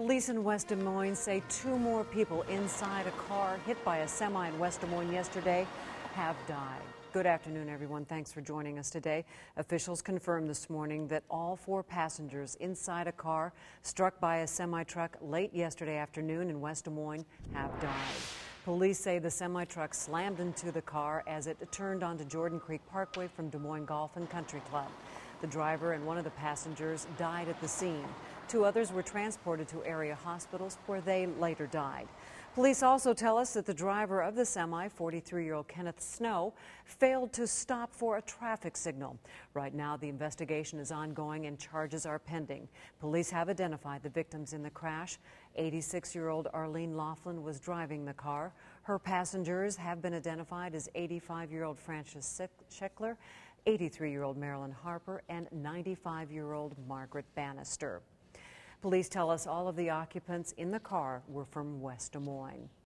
Police in West Des Moines say two more people inside a car hit by a semi in West Des Moines yesterday have died. Good afternoon, everyone. Thanks for joining us today. Officials confirmed this morning that all four passengers inside a car struck by a semi truck late yesterday afternoon in West Des Moines have died. Police say the semi truck slammed into the car as it turned onto Jordan Creek Parkway from Des Moines Golf and Country Club. The driver and one of the passengers died at the scene. Two others were transported to area hospitals where they later died. Police also tell us that the driver of the semi, 43 year old Kenneth Snow, failed to stop for a traffic signal. Right now, the investigation is ongoing and charges are pending. Police have identified the victims in the crash. 86 year old Arlene Laughlin was driving the car. Her passengers have been identified as 85 year old Francis Scheckler, 83 year old Marilyn Harper, and 95 year old Margaret Bannister. Police tell us all of the occupants in the car were from West Des Moines.